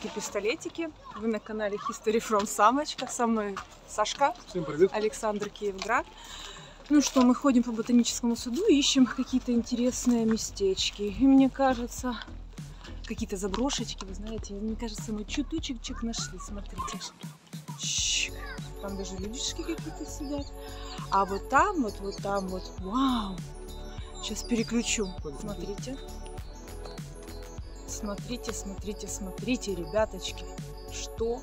Ребяточки-пистолетики, вы на канале History from Самочка, со мной Сашка, Всем привет. Александр Киевград. Ну что, мы ходим по ботаническому саду и ищем какие-то интересные местечки. И мне кажется, какие-то заброшечки, вы знаете, мне кажется, мы чуточек нашли, смотрите. Чик. Там даже людишки какие-то сидят. А вот там, вот, вот там, вот, вау! Сейчас переключу. Смотрите. Смотрите, смотрите, смотрите, ребяточки, что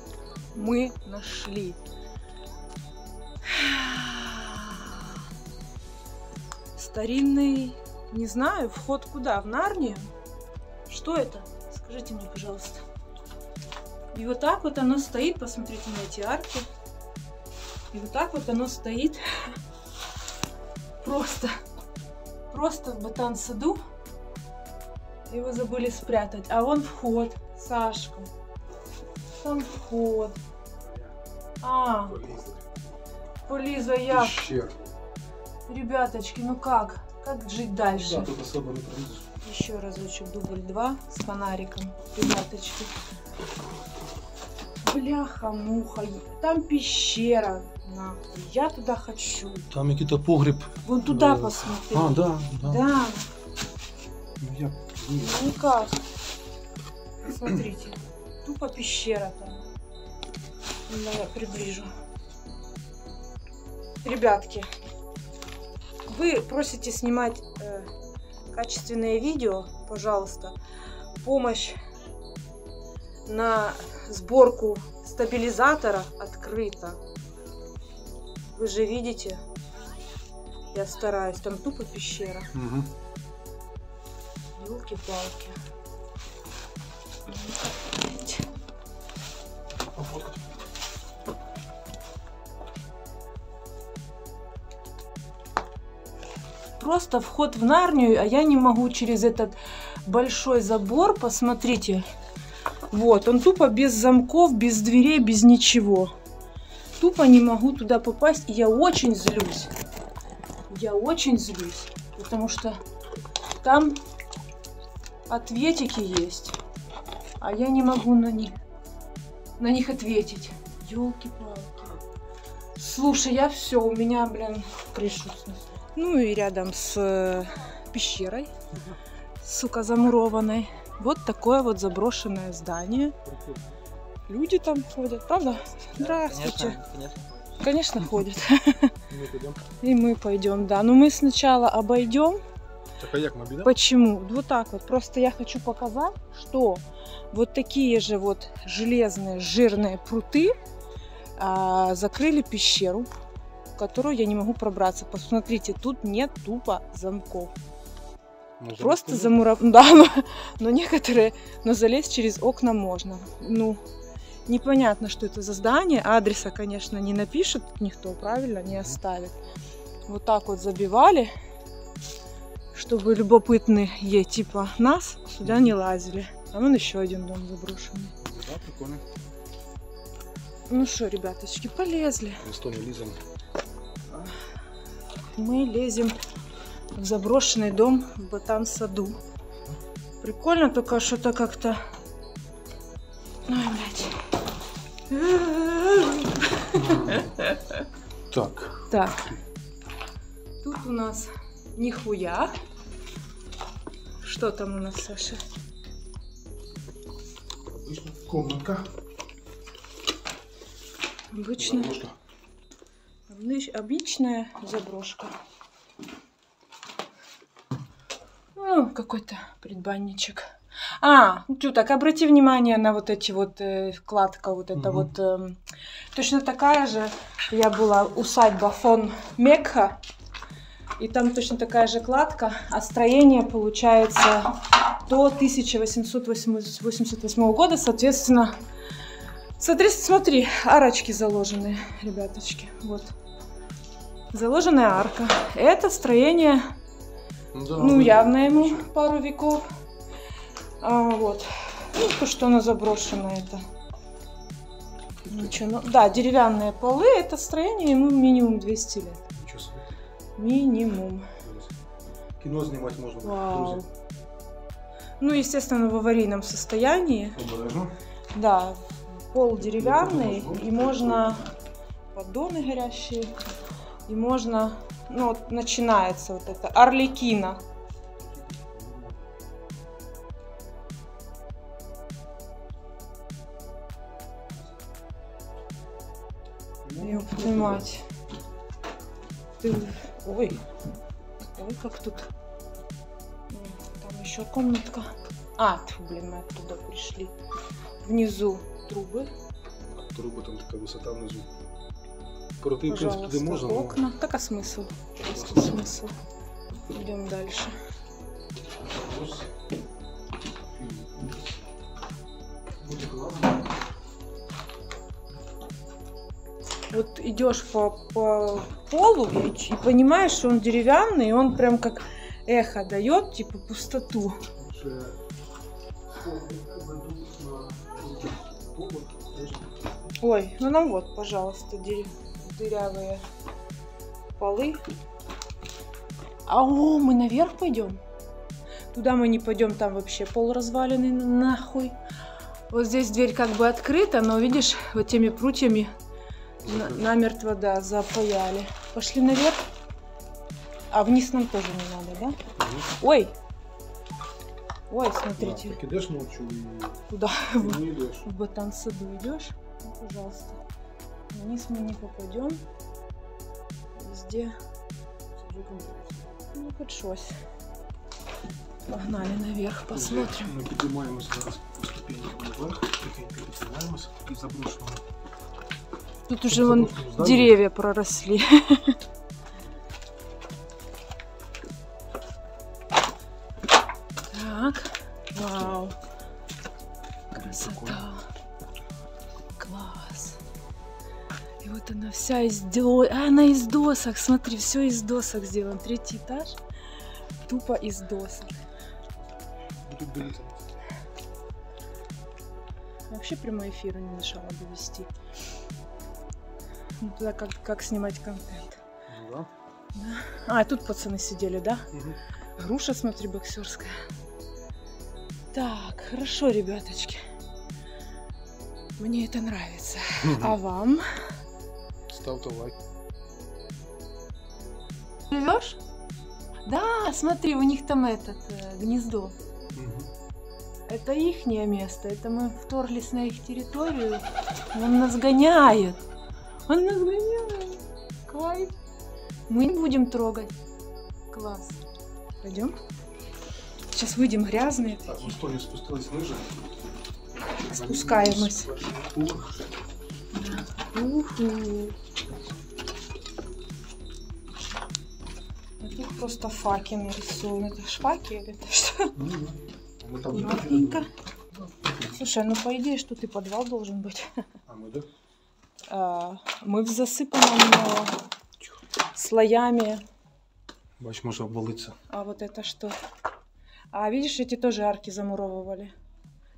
мы нашли. Старинный, не знаю, вход куда? В Нарнию? Что это? Скажите мне, пожалуйста. И вот так вот оно стоит, посмотрите на эти арки. И вот так вот оно стоит. Просто, просто в ботан-саду. Его забыли спрятать. А вон вход, Сашка. Там вход. А, Полиза, я. Ребяточки, ну как? Как жить дальше? Да, тут особо не пройдешь. Еще разочек, дубль 2 с фонариком, ребяточки. Бляха-муха, там пещера, нахуй. Я туда хочу. Там какой-то погреб. Вон туда Да. посмотри. А, да, да. Да, Ну, я... ну как? Смотрите, тупо пещера там. Ну, я приближу. Ребятки, вы просите снимать э, качественные видео, пожалуйста. Помощь на сборку стабилизатора открыта. Вы же видите, я стараюсь. Там тупо пещера. Мгм. Елки-палки. Просто вход в Нарнию, а я не могу через этот большой забор. Посмотрите. Вот, он тупо без замков, без дверей, без ничего. Тупо не могу туда попасть, и я очень злюсь. Я очень злюсь, потому что там ответики есть, а я не могу на них, на них ответить. Елки-палки. Слушай, я все, у меня, блин, снесло. Ну и рядом с э, пещерой, сука, замурованной, вот такое вот заброшенное здание. Люди там ходят, правда? Здравствуйте. конечно. Конечно, ходят. Мы пойдем. И мы пойдем, да. Но мы сначала обойдем. Так, а як ми обійдемо? Почему? Вот так вот. Просто я хочу показать, что вот такие же вот железные жирные пруты а, закрыли пещеру, в которую я не могу пробраться. Посмотрите, тут нет тупо замков. Може, Просто замуров... Да, но, но некоторые, но залезть через окна можно. Ну, непонятно, что это за здание. Адреса, конечно, не напишет никто, правильно, не оставит. Вот так вот забивали, чтобы любопытные типа нас сюда не лазили. А вон еще один дом заброшенный. Да, прикольно. Ну что, ребяточки, полезли. Ми з Тоні ліземо. Мы лезем в заброшенный дом в Ботан-саду. Прикольно, только что-то как-то... Ой, блядь. Так. Так. Тут у нас нихуя. Что там у нас, Саша? Обычно. Обычно, Заброшка. обыч- обычная заброшка. Ну, какой-то предбанничек. А, тю, так обрати внимание на вот эти вот э, вкладка, вот это Мгм. вот эм, точно такая же. Я была усадьба фон Мекха, и там точно такая же кладка, а строение получается до 1888 года, соответственно. Соответственно, смотри, арочки заложены, ребяточки, вот. Заложенная арка. Это строение Да, ну, да. явно ему пару веков. А, вот. Ну, то, что оно заброшено, это. Ничего, ну, да, деревянные полы, это строение ему минимум 200 лет. Нічого собі. Минимум. Кіно знімати можна, Вау. друзі. Ну, естественно, в аварийном состоянии. Обережно. Да, пол деревянный, и можно поддоны горящие, и можно, ну вот начинается вот это Орликина. Ёб твою мать. Ты... Ой. Ой, как тут. Там еще комнатка. А, тьфу, блин, мы оттуда пришли. Внизу трубы. Труба там така висота внизу. Пройти, в можна. ну, окна. Так а смысл? Просто смысл. Идем дальше. Вот идешь по, по полу и, и понимаешь, что он деревянный, и он прям как эхо дает, типа пустоту. Ой, ну нам вот, пожалуйста, дыря- дырявые полы. А о, мы наверх пойдем? Туда мы не пойдем, там вообще пол разваленный нахуй. Вот здесь дверь как бы открыта, но видишь, вот теми прутьями на- намертво, да, запаяли. Пошли наверх. А вниз нам тоже не надо, да? Мгм. Ой! Ой, Да, смотрите, так ідеш ночью і куда і не йдеш. в ботан саду идешь, ну, пожалуйста. Вниз мы не попадем. Везде, Це вже конкретно. ну хоть шось. Погнали наверх, посмотрим. Ми підіймаємося зараз по ступенькам наверх, тихенько підіймаємося і заброшуємо. Тут уже вон деревья проросли. Так, вау. Красота. Класс. И вот она вся из досок. А, она из досок. Смотри, все из досок сделано. Третий этаж. Тупо из досок. Вообще прямой эфир не мешало бы вести. Ну, туда как, как снимать контент. Ну, А, тут пацаны сидели, да? да. Мгм. Груша, смотри, боксерская. Так, хорошо, ребяточки. Мне это нравится. А вам? Ставте лайк. Живешь? Да, смотри, у них там этот э, гнездо. Это ихнее место. Это мы вторглись на их территорию. Он нас гоняет. Он нас гоняет. Кайф. Мы не будем трогать. Класс. Пойдем. Сейчас выйдем грязные Так, Тоні спустились ниже. Спускаємось. Перший поверх. Уху. А тут просто факи нарисуем. Это ж факи или это что? Ми там. Слушай, ну по идее, что ты подвал должен быть. А Мы в засыпанном э, слоями. Бач, може обвалитися. А вот это что? А видишь, эти тоже арки замуровывали.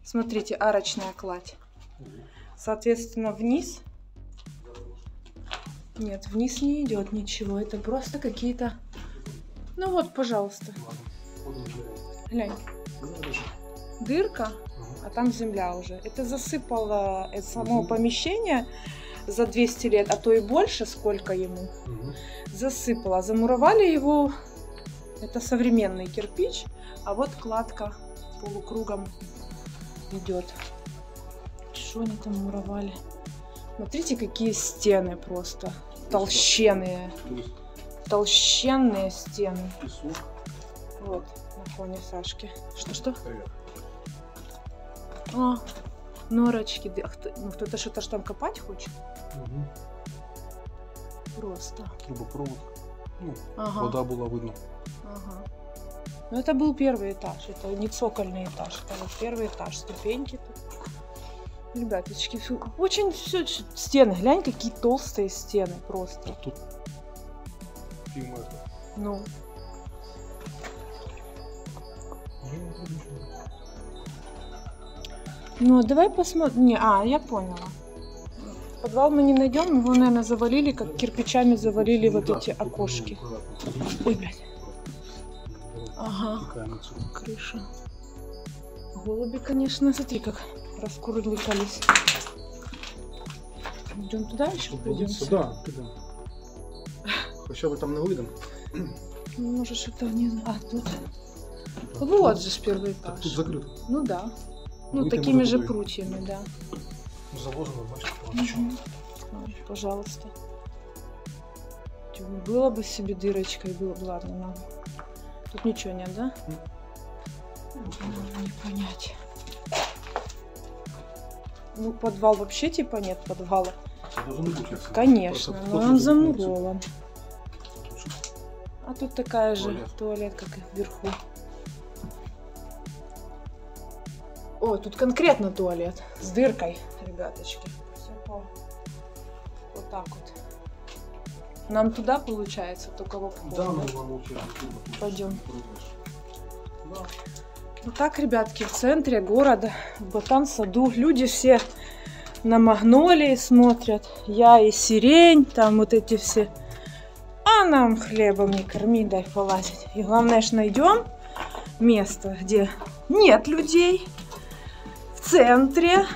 Смотрите, арочная кладь. Соответственно, вниз. Нет, вниз не идет ничего. Это просто какие-то. Ну вот, пожалуйста, глянь. Дырка, а там земля уже. Это засыпало это само помещение за 200 лет, а то и больше, сколько ему. Мгм. Засыпало. Замуровали его. Это современный кирпич, а вот кладка полукругом идет. Что они там муровали? Смотрите, какие стены просто. Толщенные. Толщенные стены. Вот, на фоне Сашки. Что-что? А, норочки. Ну, кто-то что-то ж там копать хочет. Мгм. Просто. Трубопровод. Ну, Ага. вода була видно. Ага. Ну, это был первый этаж. Это не цокольный этаж. Это вот первый этаж. Ступеньки тут. Ребяточки, очень все стены. Глянь, какие толстые стены просто. А тут пів метра. Ну, Ну. ну а давай посмотрим. Не, а, я поняла. Подвал мы не найдем, его, наверное, завалили, как кирпичами завалили Ну вот да, эти тут, ну, окошки. аккуратно. Ой, блядь, ага, Тікаємо отсюда. крыша. Голуби, конечно, смотри, как раскурликались. Идем туда еще Подивіться, пройдемся? да, підемо. Хоча б там не видно. Ну, Может, что-то внизу. А, тут. Вот же ж первый Так этаж. тут закрито. Ну да. Ну, Вийти такими же прутьями, да. Заложено, чого. А, Пожалуйста. Было бы себе дырочкой, было бы, ладно, нам. Тут ничего нет, да? Ну, Ну, Не понять. Ну, подвал вообще типа нет подвала. Конечно, но он замурован. А тут такая же туалет, как и вверху. О, тут конкретно туалет с дыркой, ребяточки. Все по... вот так вот. Нам туда получается только в обход. Да, ну вам Пойдем. Да. Вот так, ребятки, в центре города, в Ботан-саду, люди все на магнолии смотрят. Я и сирень, там вот эти все. А нам хлебом не корми, дай полазить. И главное, что найдем место, где нет людей, центре,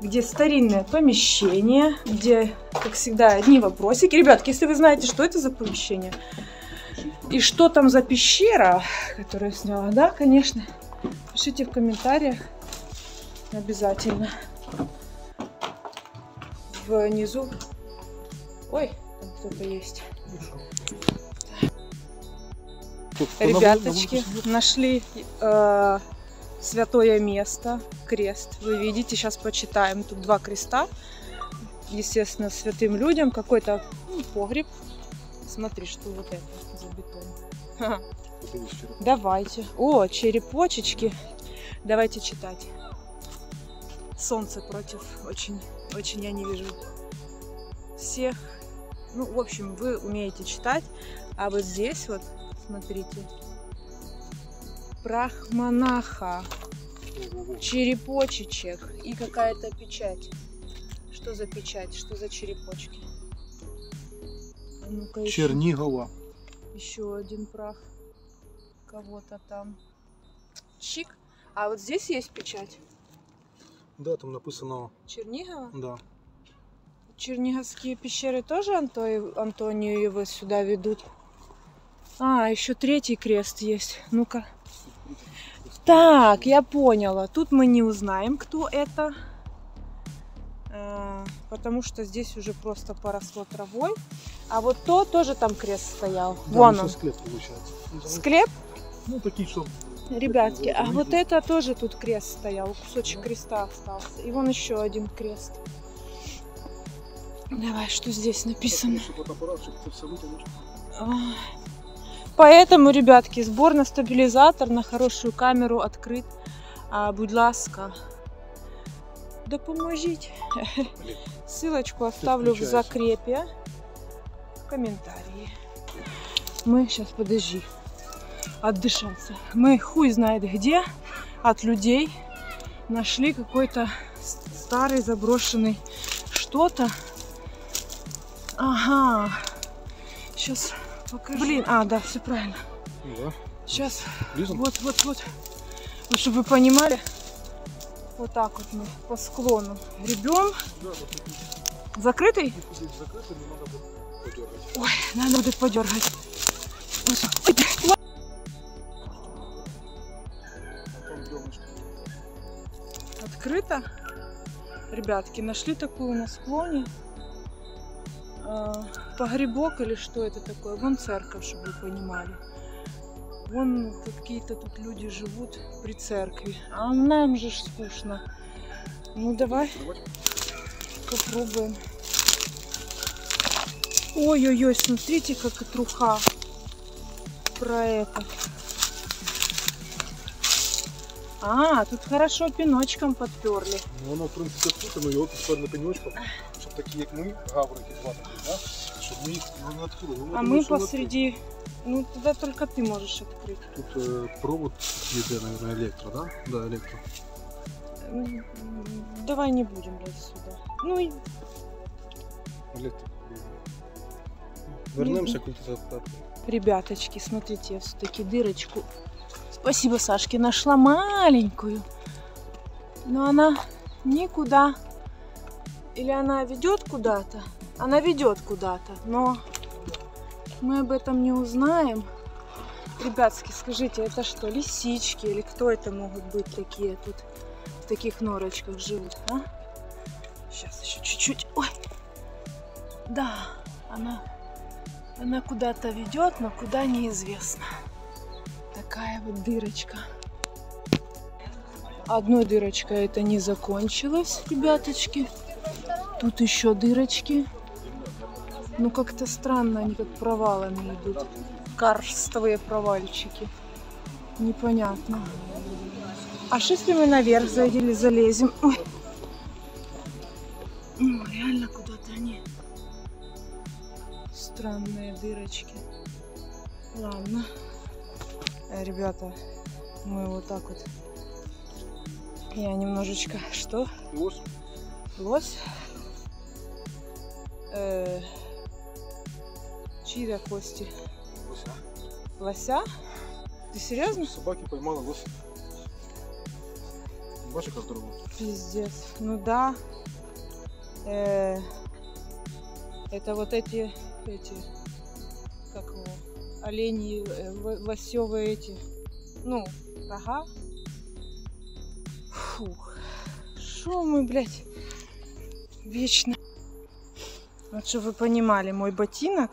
где старинное помещение, где, как всегда, одни вопросики. Ребятки, если вы знаете, что это за помещение, и что там за пещера, которую я сняла, да, конечно. Пишите в комментариях обязательно. Внизу. Ой, там кто-то есть. Ребяточки, нашли э, святое место, крест. Вы видите, сейчас почитаем. Тут два креста. Естественно, святым людям. Какой-то ну, погреб. Смотри, что вот это за бетон. Давайте. О, черепочечки. Давайте читать. Солнце против. Очень, очень я не вижу всех. Ну, в общем, вы умеете читать. А вот здесь вот, смотрите. Ого-го. черепочечек и какая-то печать. Что за печать? Что за черепочки? А ну-ка еще. Чернігова. Еще один прах кого-то там. Чик. А вот здесь есть печать. Да, там написано, Чернигова. да. Черниговские пещеры тоже Анто... Антониевы сюда ведут. А, еще третий крест есть. Ну-ка. Так, я поняла. Тут мы не узнаем, кто это. Э, Потому что здесь уже просто поросло травой. А вот то тоже там крест стоял. Да, Вон ну, он. склеп, виходить. Склеп? Ну, такий, що... Ребятки, а вот это тоже тут крест стоял, кусочек креста остался. И вон еще один крест. Давай, что здесь написано? Щоб Поэтому, ребятки, сбор на стабилизатор, на хорошую камеру открыт. А, будь ласка, допоможіть. Ссылочку оставлю в закрепе, в комментарии. Мы сейчас, подожди, отдышаться. Мы хуй знает где, от людей, нашли какой-то старый заброшенный что-то. Ага. Сейчас покажу. Блин, а, да, все правильно. Да. Сейчас, Лізом? вот, вот, вот. Вот, чтобы вы понимали, вот так вот мы по склону гребем. Да, вот. Закрытый? Подергати. Ой, надо будет подергать. Ой, ой. Там донышко. Открыто. Ребятки, нашли такую на склоне. Погребок или что это такое? Вон церковь, чтобы вы понимали. Вон какие-то тут люди живут при церкви. А нам же скучно. Ну давай попробуем. Ой-ой-ой, смотрите, как труха про это. А, тут хорошо пиночком подперли. Ну, воно, в ну, його тепер на пеньочком, щоб такі, як ми, гаврики, два такі, да? щоб ми їх ну, не відкрили. Ну, я А думаю, мы що не посреди... Ну, тогда только ты можешь открыть. відкрили. Тут е, провод йде, наверное, електро, да? Да, електро. М, Давай не будем лезть сюда. Ну, и Електро. Вернемося, коли це так. Ребяточки, смотрите, я все-таки дырочку. Спасибо, Сашке, нашла маленькую. Но она никуда. или она ведет куда-то? Она ведет куда-то, но мы об этом не узнаем. Ребятки, скажите, это что, лисички или кто это могут быть такие тут в таких норочках живут, а? Сейчас еще чуть-чуть. Ой, да, она, она куда-то ведет, но куда неизвестно. Такая вот дырочка. Одной дырочкой это не закончилось, ребяточки. Тут еще дырочки. Ну как-то странно, они как провалами идут. Карстовые провальчики. Непонятно. А что если мы наверх зайдем, залезем? Ой. Ну, реально куда-то они. Странные дырочки. Ладно. Э, ребята, мы вот так вот. Я немножечко... Что? Лось. Лось? Э, чьи кости? Лося. Лося? Ты серьезно? Собаки поймала лося. Бачиш, яка здорова? Пиздец. Ну да. Э, это вот эти, эти, как его, олени, э, лосевые эти, ну, ага. Фух. Шо мы, блядь, вечно. Вот чтобы вы понимали, мой ботинок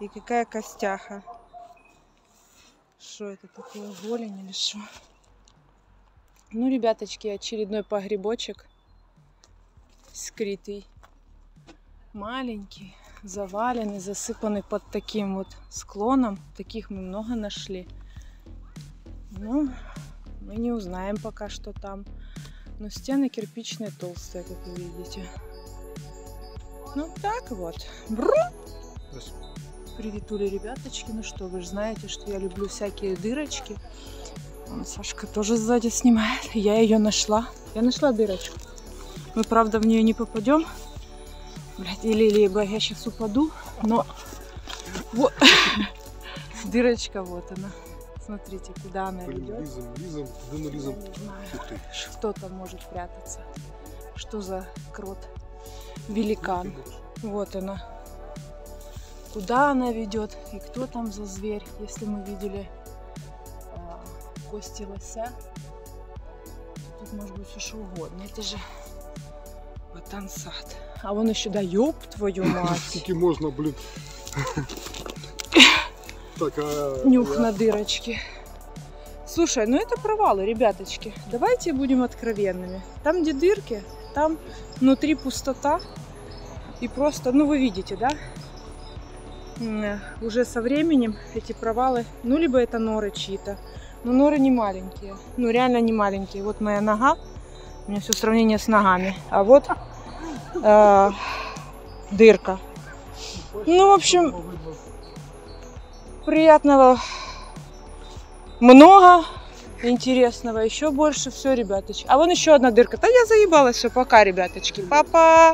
и какая костяха. Что это такое, голень или что? Ну, ребяточки, очередной погребочек скрытый. Маленький, заваленный, засыпанный под таким вот склоном. Таких мы много нашли. Ну, мы не узнаем пока, что там. Но стены кирпичные, толстые, как вы видите. Ну, так вот. Ось. Приветули, ребяточки. Ну что, вы же знаете, что я люблю всякие дырочки. Вон Сашка тоже сзади снимает. Я ее нашла. Я нашла дырочку. Мы, правда, в нее не попадем. Блядь, или либо я сейчас упаду, но вот дырочка вот она. Смотрите, куда она Блін, ведет. лізем, лізем, куди ми лізем. Не знаю, Ух ти. кто там может прятаться. Что за крот? Великан. Вот она. Куда она ведет и кто там за зверь, если мы видели а, кости лося. Тут может быть все что угодно. Это же Батансад. А вон еще, да ёб твою мать. Скільки можна, блін. Так, а... Нюх на дырочке. Слушай, ну это провалы, ребяточки. Давайте будем откровенными. Там, где дырки, там внутри пустота. И просто, ну вы видите, да? Э, Уже со временем эти провалы, ну либо это норы чьи-то. Но норы не маленькие. Ну реально не маленькие. Вот моя нога. У меня все сравнение с ногами. А вот э, дырка. Ну, в общем. Приятного много интересного, еще больше все, ребяточки. А вон еще одна дырка. Да я заебалась, все, пока, ребяточки. Папа!